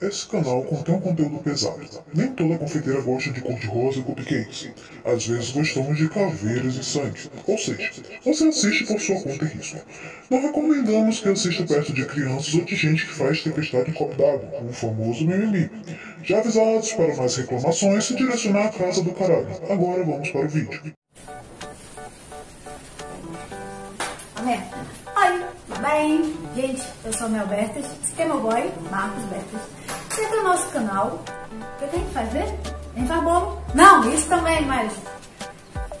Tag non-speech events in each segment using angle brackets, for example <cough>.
Esse canal contém um conteúdo pesado. Nem toda confeiteira gosta de cor-de-rosa e cupcakes. Às vezes gostamos de caveiras e sangue. Ou seja, você assiste por sua conta e risco. Não recomendamos que assista perto de crianças ou de gente que faz tempestade em copo d'água, o famoso mimimi. Já avisados para mais reclamações, se direcionar à casa do caralho. Agora vamos para o vídeo. Amém. Oi, tudo bem? Gente, eu sou a Mel Bertas, é meu boy, Marcos Bertas. Esse aqui é o nosso canal. O que a gente faz ver? A bolo? Não, isso também, mas...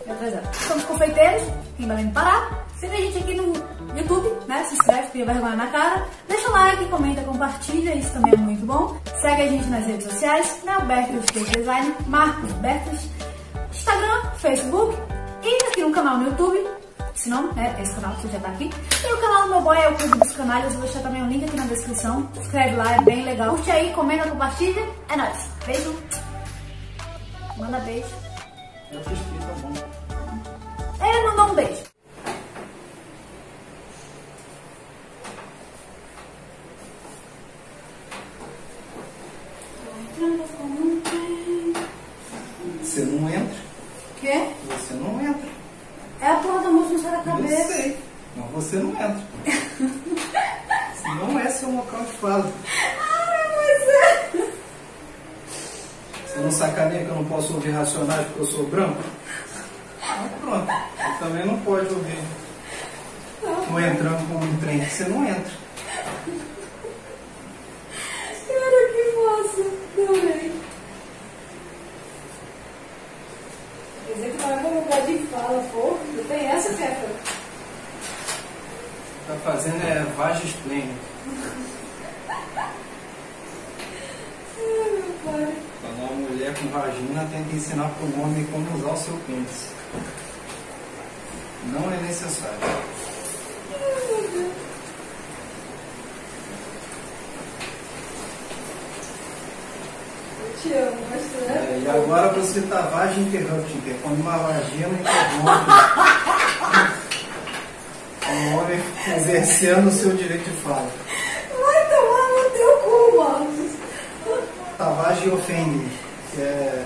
Atrasado. Somos confeiteiros, em Belém do Pará. Siga a gente aqui no YouTube, né? Se inscreve, cria vergonha na cara. Deixa o like, comenta, compartilha, isso também é muito bom. Segue a gente nas redes sociais, Mel Bertas Cake Design, Marcos Bertas, Instagram, Facebook e aqui no canal no YouTube. Se não, né, esse canal que já tá aqui. E o canal do meu boy é o Clube dos Canalhas. Eu vou deixar também o link aqui na descrição. Se inscreve lá, é bem legal. Curte aí, comenta, compartilha. É nóis. Beijo. Manda beijo. Eu fiz tá bom. Ele mandou um beijo. Você não entra. Quê? Você não entra. É a porra da música na Eu cabeça. sei. Mas você não entra. Esse não é seu local de fala. Ai, mas é. Você não sacaneia que eu não posso ouvir racionais porque eu sou branco? Então pronto. Você também não pode ouvir. Tô entrando com um trem que você não entra. Cara, que massa. Adorei. Quer dizer que não é meu lugar de fala, pô. Não tem essa, Kefa? Tá fazendo é vagisplênia. Ai, meu pai. Quando com vagina tem que ensinar para um homem como usar o seu pênis. Não é necessário. Eu te amo, mas tu É, é. e agora você tá vagem interrupting, que é quando uma vagina interrompe um homem exercendo o seu direito de fala. Vai tomar no teu cu, Marcos. Tavagem ofende, que é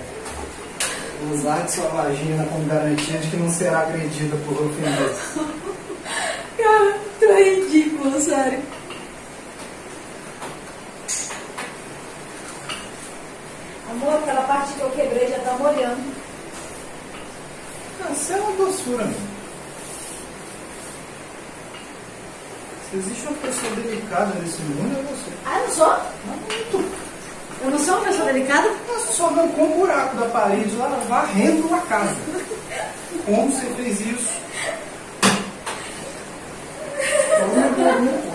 usar de sua vagina como garantia de que não será agredida por ofender. <laughs> Cara, tu é ridículo, sério. Amor, aquela parte que eu quebrei já tá molhando. Ah, Isso é uma doçura, meu. Se existe uma pessoa delicada nesse mundo, é você. Ah, eu não sou? Não muito. Eu não sou uma pessoa delicada? Você só arrancou um buraco da parede lá, varrendo a casa. Como você fez isso <laughs>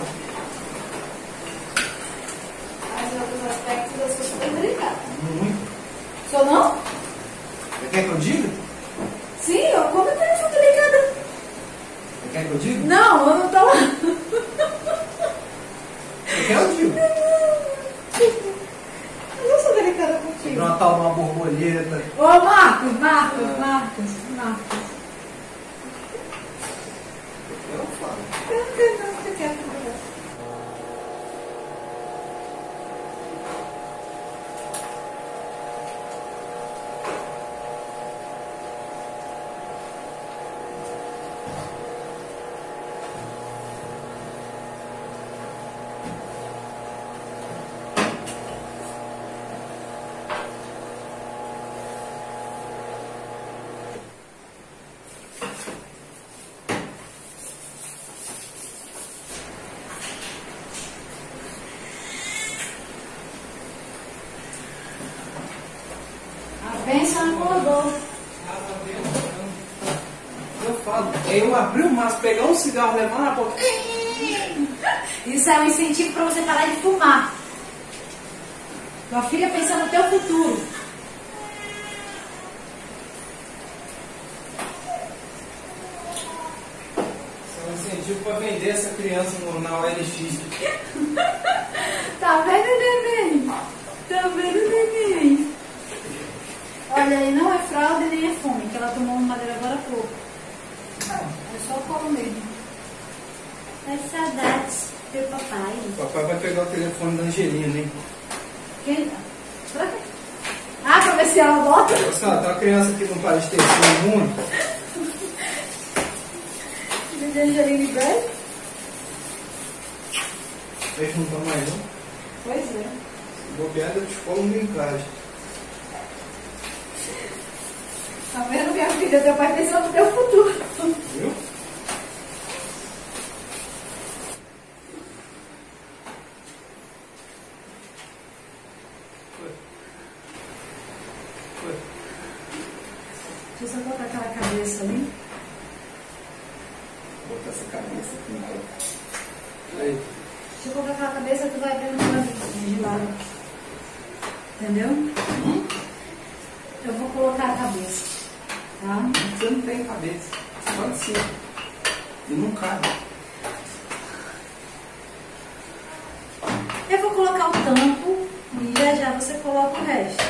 outros aspectos eu sou super delicada. Muito. Sou não? Você quer que eu diga? Sim, eu como que eu sou delicada? Você quer que eu diga? Não, eu não tô. Você quer eu digo? Eu não sou delicada Você contigo. uma tal de uma borboleta. Ô, Marcos, Marcos, Marcos, Marcos. Eu falo. Eu não quero não, você quer conversar. A Eu falo. Eu abri o maço, pegar um cigarro, levar na boca. <laughs> Isso é um incentivo para você parar de fumar. Tua filha pensa no teu futuro. Isso é um incentivo para vender essa criança no, na OLX. <laughs> Tá vendo, neném? Tá vendo, neném? Olha, aí não é fralda e nem é fome, que ela tomou uma madeira agora há pouco. É só o colo mesmo. É saudades do papai. Papai vai pegar o telefone da Angelina, hein? Quem? Pra quê? Ah, pra ver se ela bota? Ó, tem uma criança que não para de ter no mundo. De Angelina e Brad? Eles não estão mais, não. Pois é. Se bobear, da escola não casa. Tá vendo, minha filha? Teu pai pensou no teu futuro. Viu? Foi. Foi. Deixa eu só botar aquela cabeça ali. Vou botar essa cabeça aqui na Aí. Deixa eu colocar aquela cabeça, tu vai mim, de lado. Entendeu? Eu vou colocar a cabeça. Tá? Você não tem cabeça. Pode ser. E não cabe. Eu vou colocar o tampo e já já você coloca o resto.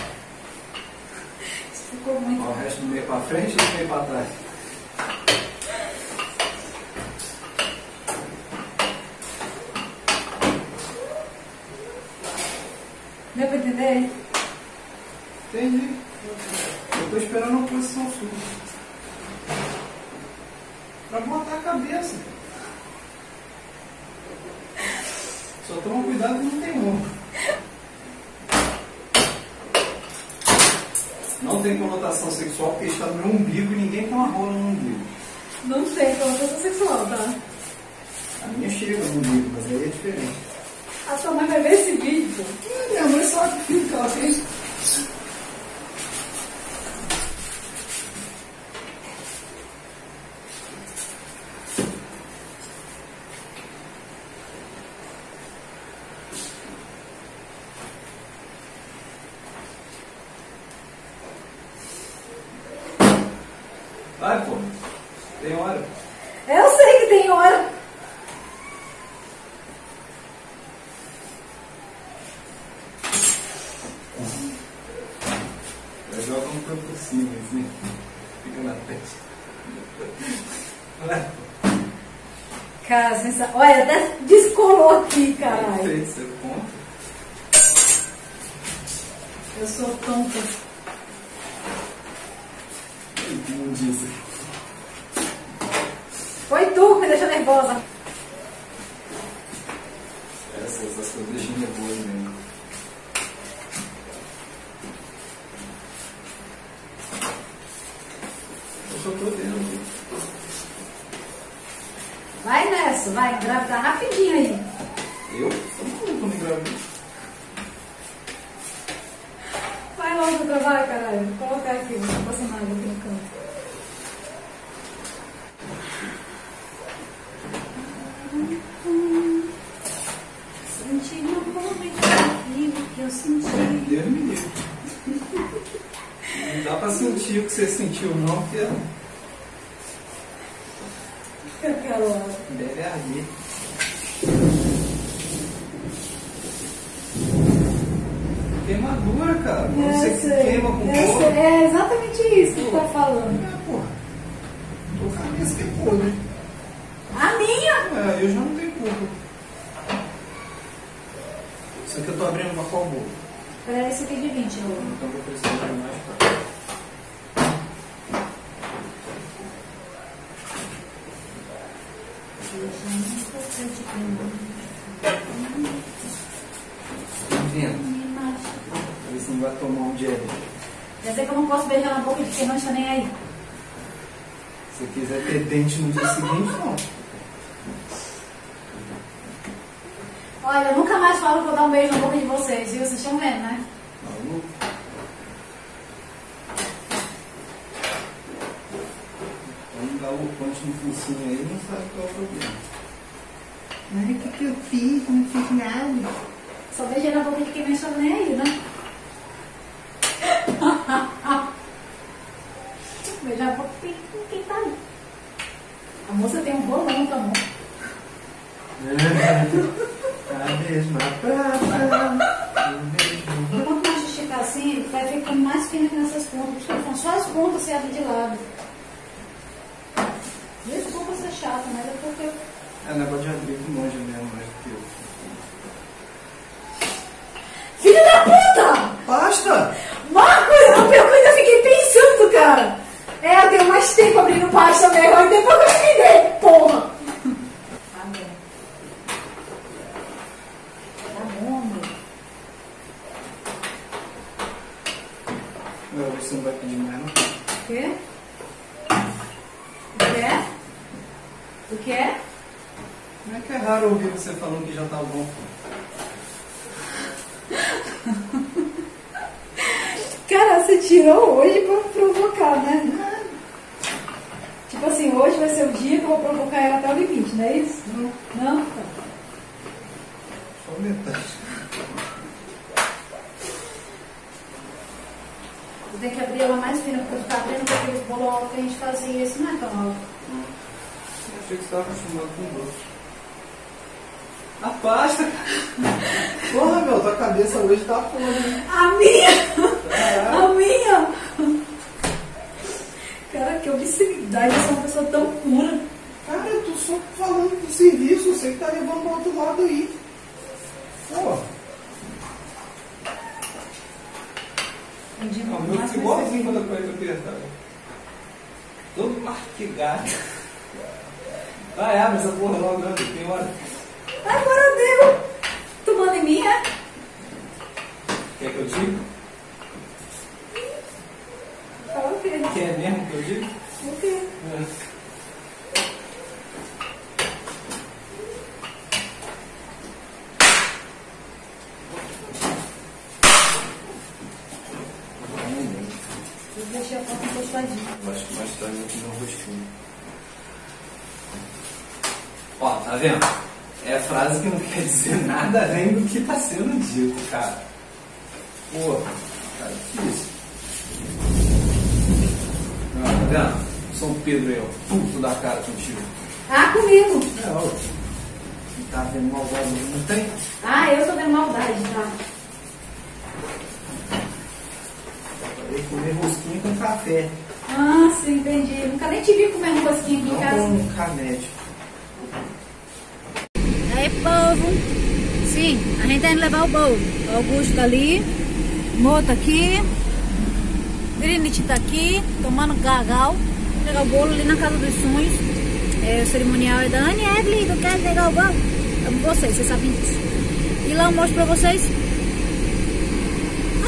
Isso ficou muito. Ó, o resto do meio pra frente e do meio pra trás. Deu pra entender? Entendi. Eu tô esperando a sua. Pra botar a cabeça. Só toma cuidado que não tem ombro. Não tem conotação sexual porque está no meu umbigo e ninguém tem uma rola no umbigo. Não sei, conotação sexual, tá? A minha chega no umbigo, mas aí é diferente. A sua mãe vai ver esse vídeo. Minha mãe sabe que ela fez. Vai, pô. Tem hora. Eu sei que tem hora. Um pouco por cima, assim. Fica na testa. Cara, sensa... olha, até descolou aqui, caralho. Feito seu ponto. Eu sou tonta. Não disse. Foi tu que me deixou nervosa. Essas, essas coisas deixam nervoso mesmo. Eu só tô vendo. Vai nessa, vai, engravidar rapidinho aí. Eu? Eu não tô me engravidando. Vai logo pro trabalho, caralho. Vou colocar aqui, vou passando água aqui no canto. Senti momento aquilo que eu senti. Deus me livre. Não dá pra sentir o que você sentiu, não, porque Aquela hora. deve arder. Queimadura, cara. Quando É, você sei. queima com É. É exatamente isso que tu tá falando. É, porra. Tua cabeça que é podre. A minha? É, eu já não tenho culpa. Isso aqui eu tô abrindo pra qual bolo? Peraí, esse aqui é de 20, eu. Então eu vou precisar de mais pra. Vendo? Aí você não vai tomar um jelly. Quer dizer que eu não posso beijar na boca de quem não está nem aí. Se quiser ter dente no dia seguinte, não. Olha, eu nunca mais falo que vou dar um beijo na boca de vocês, viu? Vocês estão vendo, né? Não. Quando dá o ponte no focinho aí, não sabe qual é o problema. Ai, o que, que eu fiz? Não fiz nada. Só beijei na boca de quem não está nem aí, né? De quem tá aí. A moça tem um bolão pra mão. A mesma prata. o mesmo- Quanto mais esticar assim, vai ficando mais fino aqui nessas pontas. Porque ficam só as pontas se abrem de lado. Desculpa ser chata, mas é porque É negócio de abrir com longe mesmo, mais do que eu. Filho da puta! mais tempo abrindo página melhor e depois eu entender, porra! Amém. Tá bom, amor. Não, você não vai pedir mais, não? O quê? O quê? O quê? Como é que é raro ouvir você falando que já tá bom. Cara, você tirou hoje pra provocar, né? É. Assim, hoje vai ser o dia que eu vou provocar ela até o limite, não é isso? Não, Não? Tá. só metade. Você tem que abrir ela mais fina, porque tá vendo que aqueles bolão que a gente fazia, esse não é tão alto. Eu achei que você estava acostumado com doce. A pasta. Porra, meu, tua cabeça hoje tá podre. A minha! Caralho. A minha! Cara, que obscenidade, eu sou uma pessoa tão pura. Cara, eu tô só falando do serviço, você que tá levando pro outro lado aí. Pô, dia o mais meu vai fica ser igualzinho assim. quando eu conheço apertado. Todo marquegado. Vai, abre essa porra logo, né? tem hora. Agora deu! Tu manda em mim, é? Quer que eu diga? Fala o quê? Quer mesmo eu diga? O quê? É. Eu deixei a porta mais tarde eu vou comer um rostinho. Ó, tá vendo? É a frase que não quer dizer nada além do que tá sendo dito, cara. Pô, cara, que isso? São Pedro aí, ó, puto da cara contigo. Ah, comigo! É, ó. Não tá vendo malvado, não tem? Ah, eu tô vendo maldade, tá? Falei comer rosquinha com café. Ah, sim, entendi. Nunca nem te vi comendo rosquinha aqui em Não casa. com remédio. Aí, povo. Sim, a gente tá indo levar o bolo. O Augusto tá ali, Mo tá aqui, Trinity tá aqui, tomando gagal. Vou pegar o bolo ali na Casa dos Sonhos. É, o cerimonial é da Anne Evelyn, não quer pegar o bolo? Com vocês, vocês sabem disso. E lá eu mostro pra vocês.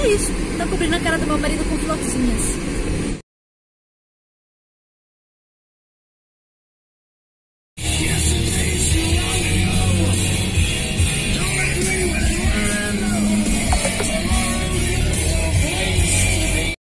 É isso. Tá cobrindo a cara do meu marido com florzinhas.